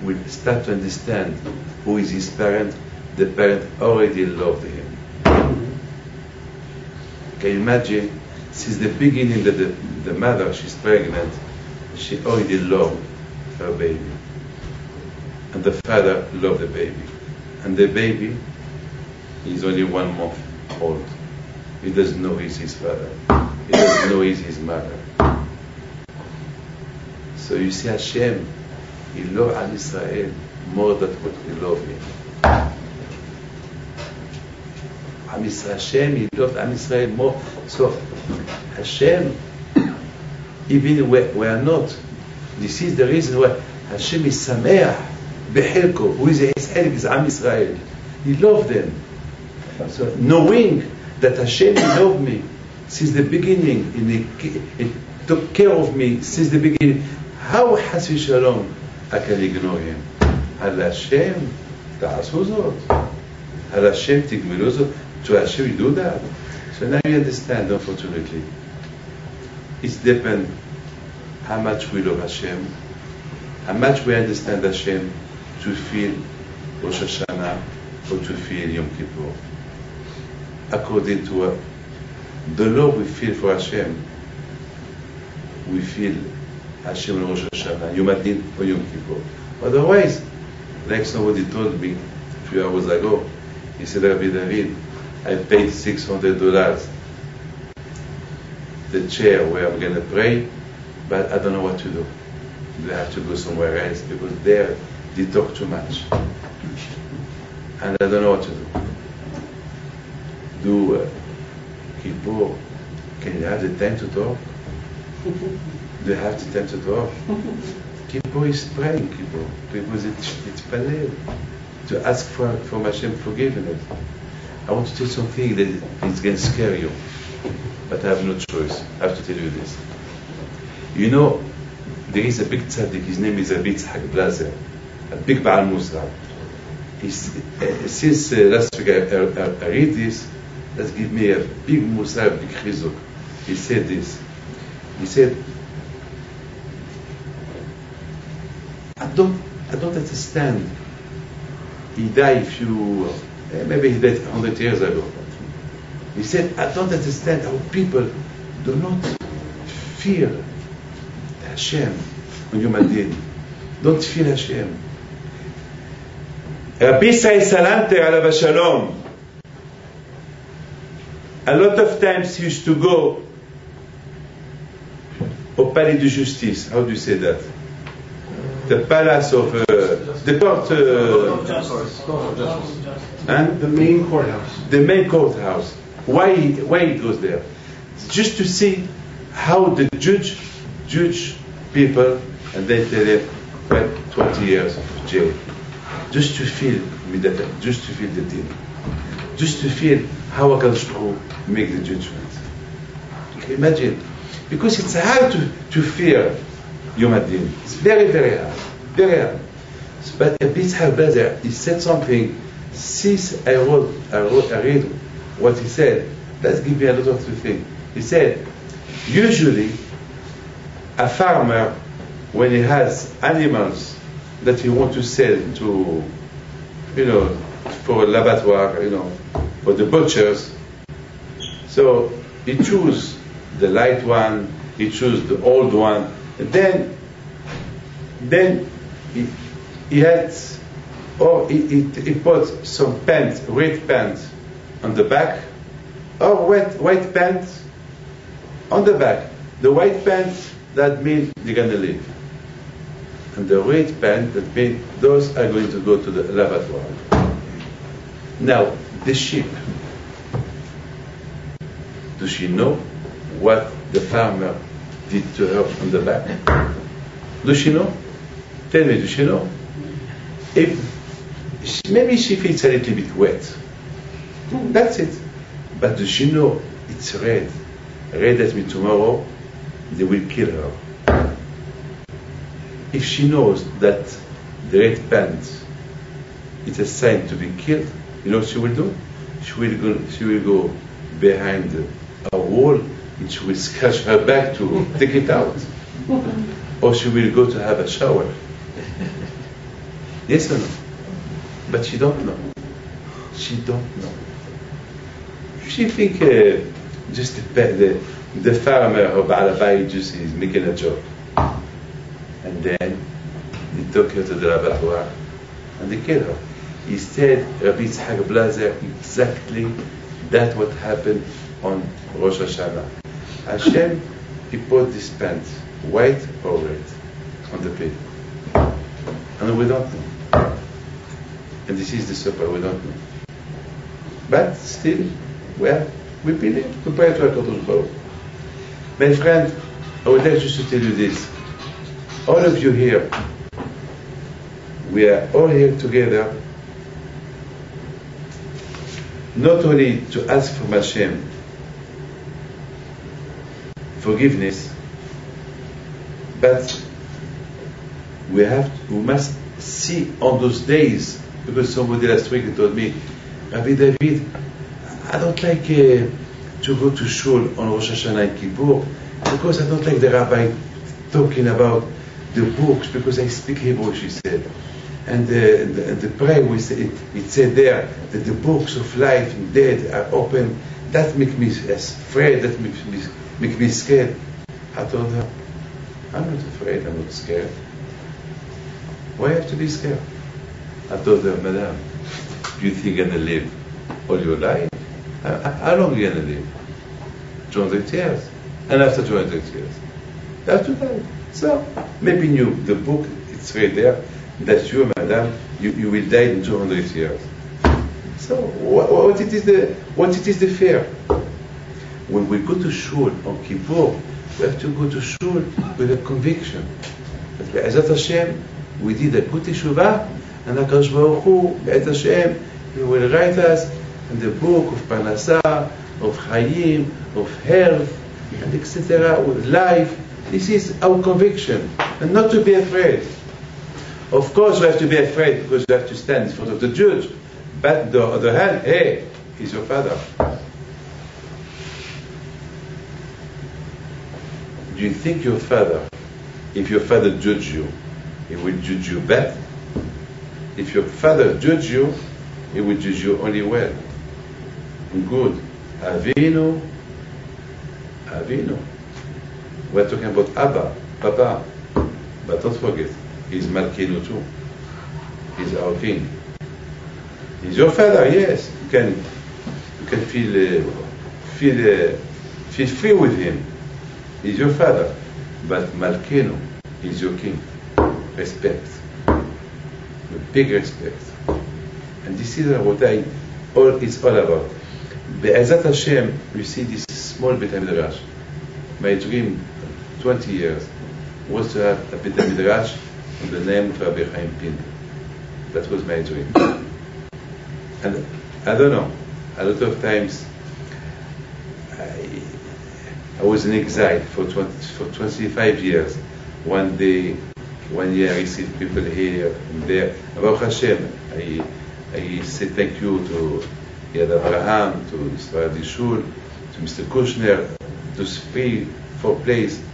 will start to understand who is his parent, the parent already loved him. Can you imagine? Since the beginning that the, the mother, she's pregnant, she already loved her baby. And the father loved the baby. And the baby is only one month old. He doesn't know he's his father. he doesn't know he's his mother. So you see Hashem, he loves Am Israel more than what we love him. Hashem, he loved Am Israel more. So Hashem, even we, we are not, this is the reason why Hashem is Sameach, Behilko, who is his help is Am Israel. He loved them. So knowing that Hashem loved me since the beginning, and he, he took care of me since the beginning, how has Shalom I can ignore him? על השם תעשו זאת. על השם תגמלו זאת. To Hashem you do that. So now you understand, unfortunately. It depends how much we love Hashem, how much we understand Hashem to feel Rosh Hashanah or to feel Yom Kippur. According to uh, the love we feel for Hashem, we feel Hashem Rosh Hashanah, Yom Adin or Yom Kippur. Otherwise, like somebody told me a few hours ago, he said, Rabbi David, I paid $600 the chair where I'm going to pray, but I don't know what to do. Do I have to go somewhere else? Because there they talk too much. And I don't know what to do. Do uh, Kippur, can you have the time to talk? Do you have the time to talk? Kippur is praying, Kippur. Because it's, it's palel. To ask for, for Hashem forgiveness. I want to tell you something that is going to scare you. But I have no choice. I have to tell you this. You know, there is a big tzaddik, his name is Rabbi Yitzhak Blazer, big Baal Musar. Uh, since uh, last week I, I, I read this, that give me a big Musar, big chizuk. He said this. He said, I don't, I don't understand. He died a few, uh, maybe he died 100 years ago. He said, I don't understand how people do not fear Hashem on Yom Adin. Don't fear Hashem. Salante alav shalom. A lot of times he used to go au Palais de Justice. How do you say that? The palace of uh, the court, uh, and The main courthouse. the main courthouse. Why he, why he goes there? Just to see how the judge judge people and then tell them well, 20 years of jail. Just to feel midata, just to feel the deal. Just to feel how Baruch Hu make the judgment. Imagine. Because it's hard to, to fear Yom Adin. It's very, very hard. Very hard. But a bit Blazer, he said something. Since I wrote, I wrote, I read what he said, that give me a lot of to think. He said, usually a farmer, when he has animals that he wants to sell to, you know, for a laboratoire, you know, for the butchers, so he choose the light one, he choose the old one, and then, then he, he had, or he, he, he put some pants, red pants on the back, oh, or white, white pants on the back. The white pants, that means they're to live. And the red pants, that means those are going to go to the laboratory. Now, the sheep, does she know what the farmer did to her on the back? Does she know? Tell me, does she know? If maybe she feels a little bit wet. Hmm, that's it. But does she know it's red? Red that me tomorrow they will kill her. If she knows that the red pants is a sign to be killed, you know what she will do? She will go, she will go behind a wall and she will scratch her back to take it out. or she will go to have a shower. Yes or no? But she don't know. She don't know. She think uh, just the, the, the farmer or Balabai just is making a joke. And then they took her to the laboratory and they killed her. He said, Rabbi Yitzhak Blazer, exactly that what happened on Rosh Hashanah. Hashem, he put this pants, white or red, on the paper. And we don't know. And this is the supper, we don't know. But still, well, we believe, we pray to HaKadosh Baruch. My friend, I would like just to tell you this. All of you here, we are all here together not only to ask from Hashem forgiveness, but we have we must see on those days because somebody last week told me, Rabbi David, I don't like uh, to go to shul on Rosh Hashanah and Kippur because I don't like the rabbi talking about the books because I speak Hebrew, she said. And the, the, the prayer, we say, it, it said there that the books of life and death are open. That make me afraid, that makes me, make me scared. I told her, I'm not afraid, I'm not scared. Why have to be scared? I told her, Madam, do you think you're going to live all your life? How, how long are you going to live? 200 years. And after 200 years, you have to die. So, maybe you, the book, it's right there, that you, Madam, you, you will die in 200 years. So, what, what, it is the, what it is the fear? When we go to shul on Kippur, we have to go to shul with a conviction. That Be'ezat Hashem, we did a good teshuvah, and HaKadosh Baruch Hu, Be'ez Hashem, He will write us in the book of Parnasah, of Hayim, of health, and etc., with life. This is our conviction, and not to be afraid. Of course, we have to be afraid because we have to stand in front of the judge. But the other hand, hey, he's your father. Do you think your father, if your father judge you, he will judge you bad? If your father judge you, he will judge you only well. Good. Avinu, Avinu. We're talking about Abba, Papa. But don't forget, he's Malkinu too. He's our king. He's your father, yes. You can, you can feel, uh, feel, uh, feel free with him. He's your father. But Malkinu is your king. Respect. A big respect. And this is what I, all, it's all about. Be'ezat Hashem, you see this small Beit HaMidrash. My dream, 20 years, was to have a Beit HaMidrash in the name of Rabbi Chaim Pinto. That was my dream. And I don't know, a lot of times I, I was in exile for, 20, for 25 years. One day, one year I received people here and there. Baruch Hashem, I, I say thank you to Yad Abraham, to Sfaradi Shul, to Mr. Kushner, to three, four places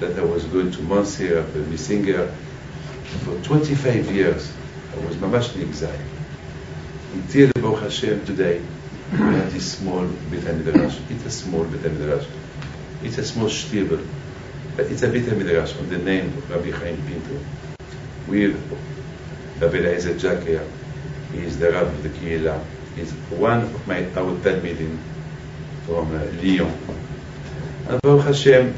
that I was going to Monsir, the Missinger. For 25 years, I was mamash in exile. Until Baruch Hashem today, we have this small Beit HaMidrash. It's a small Beit HaMidrash. It's a small shtibel, but it's a Beit HaMidrash on the name of Rabbi Chaim Pinto. With Rabbi Eliezer Jacker, he is the Rabbi of the Kehillah. He's one of my our Talmidim from uh, Lyon. And Baruch Hashem,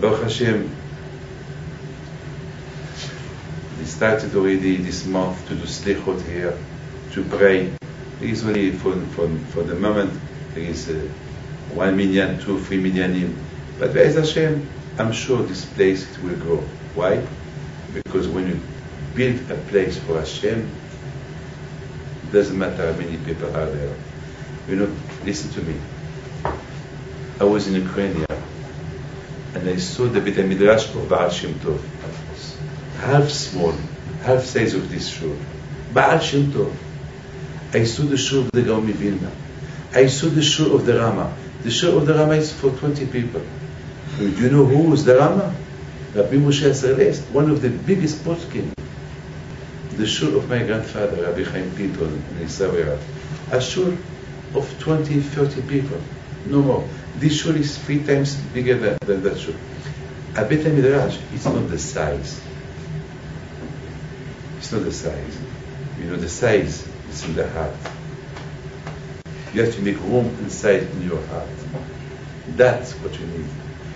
Baruch Hashem, we started already this month to do slichot here, to pray. Only for, for, for the moment, there is uh, one million, two, three million. But Be'ez Hashem, I'm sure this place it will grow. Why? Because when you build a place for Hashem, it doesn't matter how many people are there. You know, listen to me. I was in Ukraine and I saw the Beit HaMidrash of Baal Shem Tov. Half small, half size of this shul. Baal Shem Tov. I saw the shul of the Gaon Vilna. I saw the shul of the Rama. The shul of the Rama is for 20 people. Do you know who is the Rama? Rabbi Moshe Isserles, one of the biggest poskim. The shul of my grandfather, Rabbi Chaim Pinto in Isawirat. A shul of 20, 30 people. No more. This shul is three times bigger than, than that shul. A Beit HaMidrash, it's not the size. It's not the size. You know, the size is in the heart. You have to make room inside in your heart. That's what you need.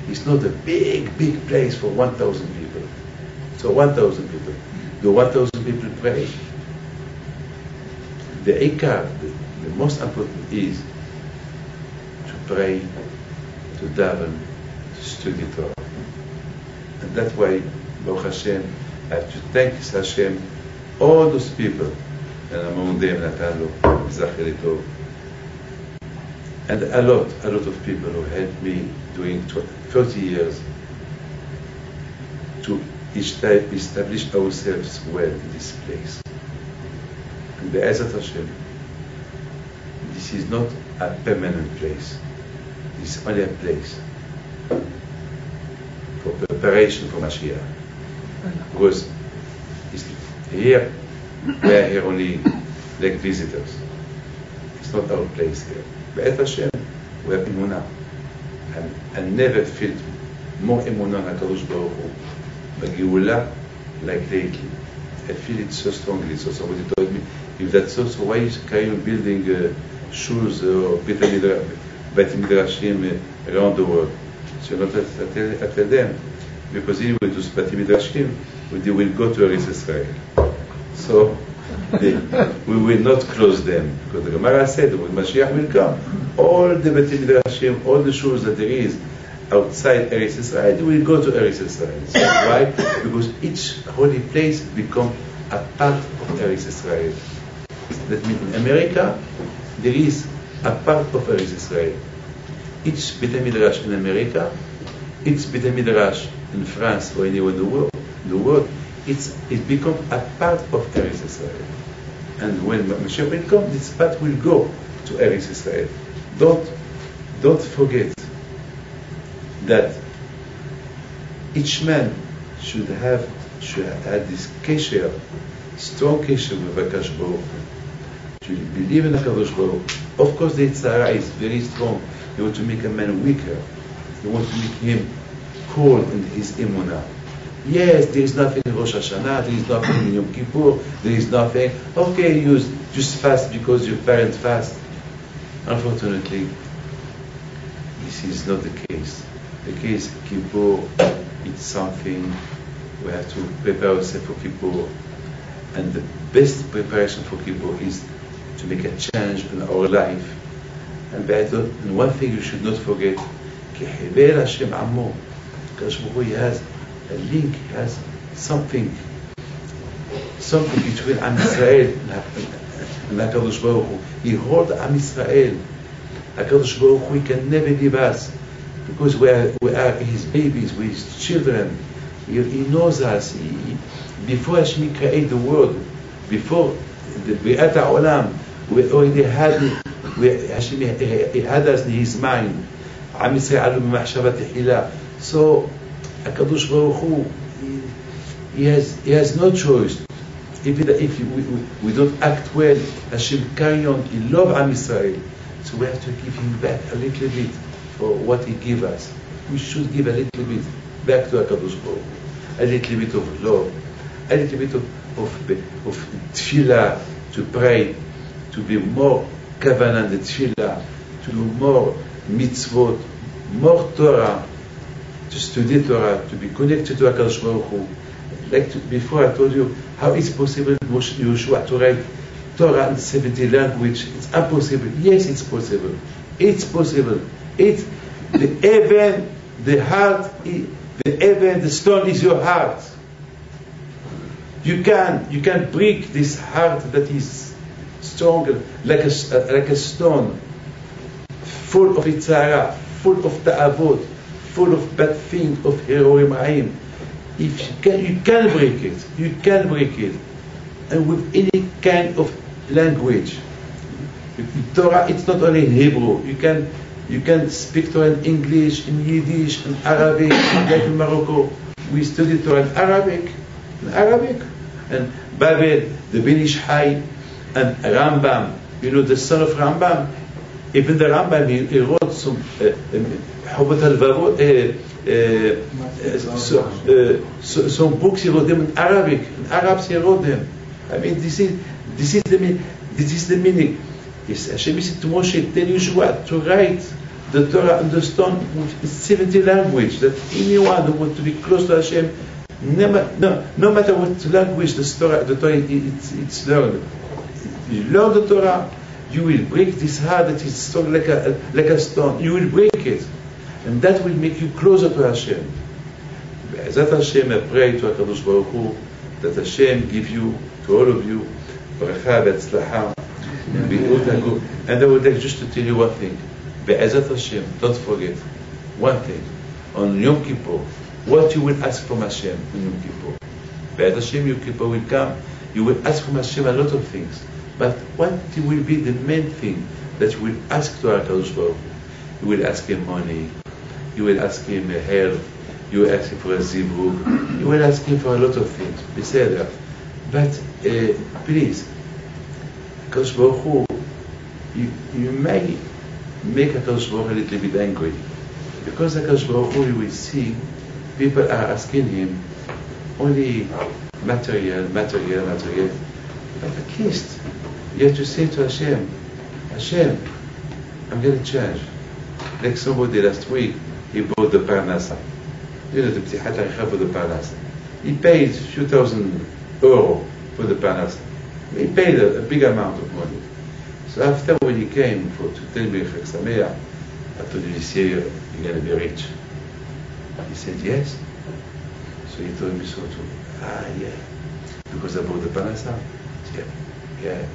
It's not a big, big place for 1,000 people. So 1,000 people. Do 1,000 people pray? The ikar, the, the most important is to pray, to daven, to study Torah. And that way, Baruch Hashem, I have to thank Hashem, all those people, and among them Zachary Tov, and a lot, a lot of people who helped me during 30 years to esta- establish ourselves well in this place. And Be'ezat Hashem, this is not a permanent place is only a place for preparation for Mashiach. Because here we are here only like visitors. It's not our place here. But Hashem, we have emunah. And I never felt more emunah than HaKadosh Baruch Hu, בגאולה, like lately. I feel it so strongly. So somebody told me, if that's so, so why can you building uh, shoes uh, or Batei Midrash? Midrashim uh, around the world? So not I them, because anyway, those Beit Midrashim, they will go to Eretz Israel. So they, we will not close them because the Gemara said when Mashiach will come, all the Beit Midrashim, all the shoes that there is outside Eretz Israel, they will go to Eretz Israel. So why? Because each holy place become a part of Eretz Israel. That means in America, there is a part of Eretz Israel. Each Beit Midrash in America, each Beit Midrash in France or anywhere in the world, the world it's, it becomes a part of Eretz Israel. And when Mashiach will come, this part will go to Eretz Israel. Don't, don't forget that each man should have should have this kesher, strong kesher with Hakadosh Baruch. To believe in Hakadosh Baruch. Of course, the Yetzer Hara is very strong. You want to make a man weaker. You want to make him cold in his emunah. Yes, there is nothing in Rosh Hashanah, there is nothing in Yom Kippur, there is nothing. Okay, you just fast because your parents fast. Unfortunately, this is not the case. The case Kippur, it's something we have to prepare ourselves for Kippur. And the best preparation for Kippur is to make a change in our life. And by and one thing you should not forget, Kehiber Hashem Ammo, because he has a link, he has something, something between Am Israel and HaKadosh Baruch Hu. He holds Am Israel. HaKadosh Baruch Hu can never leave us because we are, we are his babies, we are his children. He, he knows us. He, before Hashem created the world, before the Bri'at HaOlam, we already had, we, Hashem he, he had us in his mind. עם ישראל עלו במחשבה תחילה. So, הקדוש ברוך הוא, he, he, has, he has no choice. If, it, if we, we, we don't act well, Hashem carry on, he love Am Israel. So we have to give him back a little bit for what he gave us. We should give a little bit back to HaKadosh Baruch Hu. A little bit of love, a little bit of, of, of tefillah, to pray, to be more kavanah the tefillah, to do more mitzvot, more Torah, to study Torah, to be connected to HaKadosh Baruch Hu. Like to, before I told you how it's possible Moshe Yeshua to write Torah in 70 language. It's impossible. Yes, it's possible. It's possible. It's the heaven, the heart, the heaven, the stone is your heart. You can you can break this heart that is strong like a, s- uh, like a stone full of itzara, full of ta'avot, full of bad things, of heroim ra'im. If you can, you can break it. You can break it. And with any kind of language. Torah, it's not only Hebrew. You can, you can speak Torah in English, in Yiddish, in Arabic, like in Morocco. We study Torah in Arabic, in Arabic. And Babel, the Ben Ish Hai, and Rambam, you know, the son of Rambam, even the Rambam, he, he wrote some Hubat al-Varot, uh, uh, so, uh, so, some books he wrote them in Arabic. In Arabs he wrote them. I mean, this is this is the mean- this is the meaning. Yes, Hashem said to Moshe, tell Yeshua to write the Torah understand with 70 language that anyone who wants to be close to Hashem, ma- no, no matter what language the Torah, the Torah it's, it's learned, you learn the Torah, you will break this heart that is strong like a, like a stone. You will break it. And that will make you closer to Hashem. Be'ezat Hashem, I pray to HaKadosh Baruch Hu, that Hashem give you, to all of you, be'ut hakol. And I would like just to tell you one thing. Be'ezat Hashem, don't forget, one thing. On Yom Kippur, what you will ask from Hashem on Yom Kippur. Be'ezat Hashem, Yom Kippur will come, you will ask from Hashem a lot of things. But what will be the main thing that you will ask to HaKadosh Baruch You will ask him money, you will ask him health, you will ask him for a zivug, you will ask him for a lot of things, beseder. But uh, please, HaKadosh Baruch Hu, you, you may make HaKadosh Baruch a little bit angry. Because HaKadosh Baruch Hu, you will see, people are asking him only material, material, material. But at least, you have to say to Hashem, Hashem, I'm going to change. Like somebody last week, he bought the Parnasa. You know, the Ptihat for the Parnasa. He paid a few thousand euro for the Parnasa. He paid a, a big amount of money. So after when he came for to tell me Chag Sameach, I told him this year you're going to be rich. He said yes. So he told me so too. Ah, yeah. Because I bought the Parnasa? Yeah. Yeah.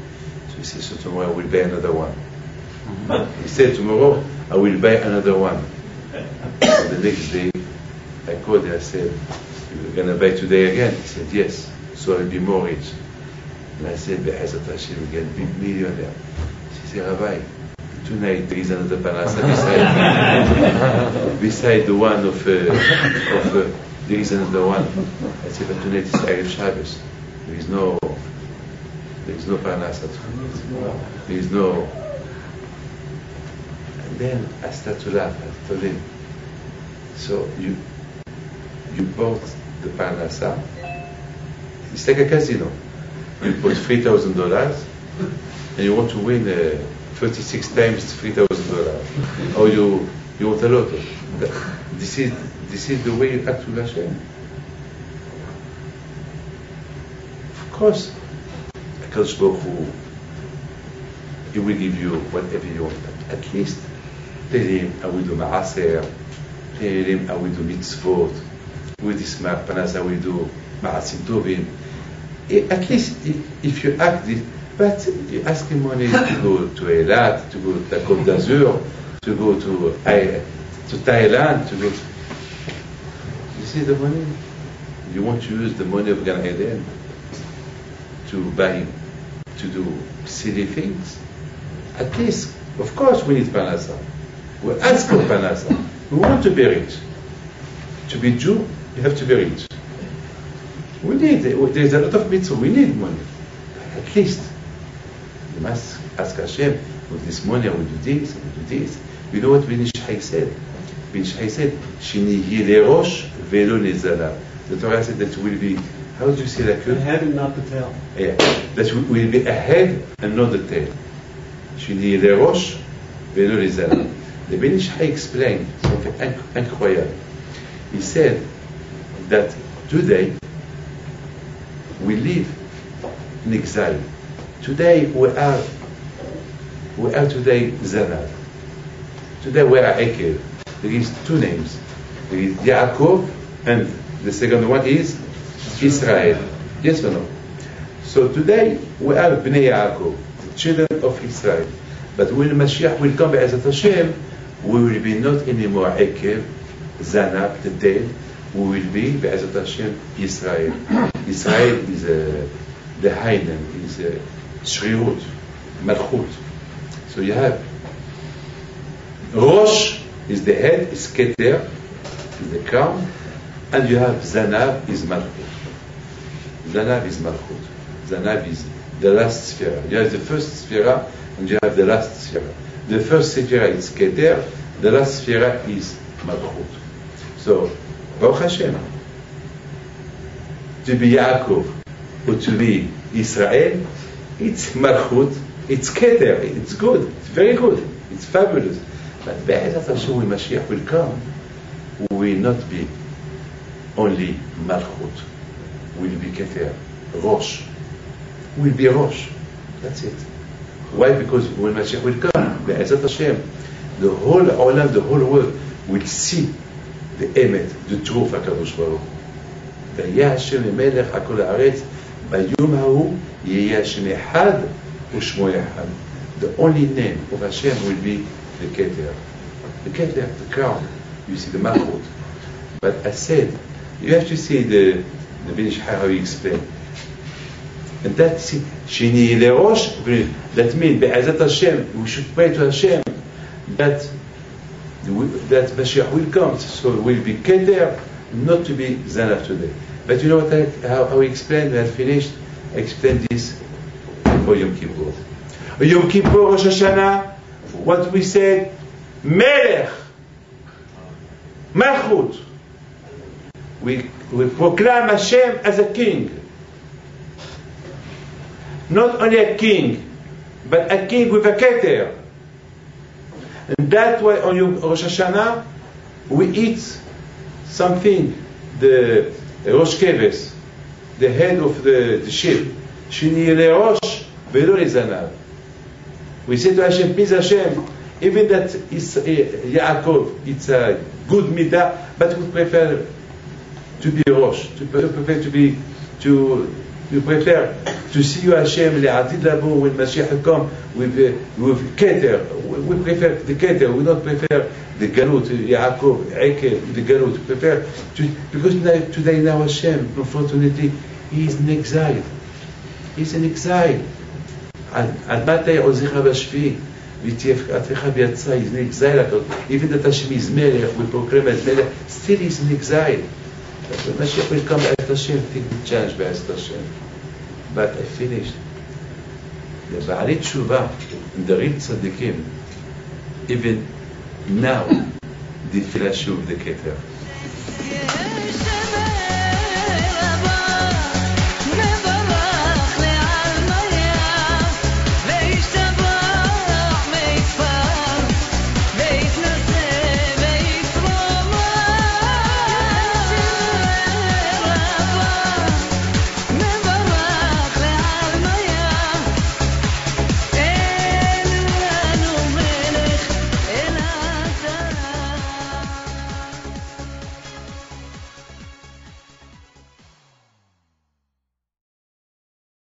He said, so tomorrow I will buy another one. He said, tomorrow I will buy another one. So the next day, I called him, I said, you're going to buy today again? He said, yes. So I'll be more rich. And I said, Be'ezat Hashem, we get big millionaire. She said, Rabbi, tonight there is another parnasa beside, beside the one of, uh, of uh, there is another one. I said, but tonight is Erev Shabbos. There is no, there is no parnasa. There is no. And then I start to laugh. I told him, so you, you bought the parnasa. It's like a casino. You put three thousand dollars, and you want to win uh, 36 times three thousand dollars, or you you want a lot This is this is the way you act with Hashem. Of course, Hakadosh Baruch He will give you whatever you want. At least Him, I will do maaser. Tell Him, I will do mitzvot. With this panas, I will do tovim. Eh, At least if, if you act this, but you ask him money to go to Eilat, to go to the Côte d'Azur, to go to to Thailand, to go. To, you see the money? You want to use the money of Gan Eden to buy, to do silly things. At least, of course, we need panasa. We ask for panasa. We want to be rich. To be Jew, you have to be rich. We need, there's a lot of mitzvah, we need money. At least, you must ask Hashem, with this money I will do this, I will do this. You know what Ben Ish Chai said? Ben Ish Chai said, Shinihi lerosh velo. The Torah said that will be, how do you say that? The head and not the tail. Yeah, that we will be a head and not the tail. Shinihi lerosh velo lezala. The Ben Ish Chai explained something inc- incredible. He said that today we live in exile. Today we are we are today Zanad. Today we are Ekel. There is two names. There is Yaakov and the second one is Israel. Yes or no? So today we are Bnei Yaakov, the children of Israel. But when Mashiach will come as a Hashem, we will be not anymore Ekel, Zanab, the tail. We will be Be'ezat Hashem Israel. Israel is uh, the Haiden, is uh, Shriut, Malchut. So you have Rosh is the head, is Keter, is the crown, and you have Zanab is Malchut. Zanab is Malchut. Zanab is the last sphere. You have the first sphere and you have the last sphere. The first sphere is Keter, the last sphere is Malchut. So, Baruch Hashem, to be Yaakov or to be Israel, it's Malchut, it's Keter, it's good, it's very good, it's fabulous. But Be'ezat Hashem, when Mashiach will come, we will not be only Malchut, will be Keter, Rosh, will be Rosh. That's it. Why? Because when Mashiach will come, Be'ezat Hashem, the whole Olam, the whole world will see the Emet, the truth of HaKadosh Baruch Hu. והיה השם מלך על כל הארץ, ביום ההוא יהיה השם אחד ושמו אחד. The only name of Hashem will be the Keter. The Keter, the crown. You see the Malchut. But I said, you have to see the, Nobody how he explained. And that's it. Shini Lerosh, that means Be'ezat Hashem, we should pray to Hashem that that Mashiach will come, so we'll be keter, not to be Zanaf today. But you know what I, how, how I explained, we had finished, I explained this for Yom Kippur. Yom Kippur, Rosh Hashanah, what we said, Melech, Malchut. We we proclaim Hashem as a king. Not only a king, but a king with a keter. And that's why on Rosh Hashanah we eat something, the Rosh Keves, the head of the, the sheep. We say to Hashem, please Hashem, even that is uh, Yaakov, it's a good midah, but we prefer to be Rosh, to prepare to be to you prepare to see you Hashem לעתיד לבוא when Mashiach come with with Keter. We prefer the Keter. We not prefer the Galut Yaakov Ekev the Galut. Prefer to, because now, today now Hashem unfortunately he is in exile. He's in exile. עד at the בשבי ותפאתך ביצא he's in exile. Even that Hashem is Melech we proclaim as Melech still he's in exile. Mashiach will come at Hashem, things will change by Hashem. But I finished. The Ba'ali Tshuva, the real tzaddikim, even now, the flash of the Keter.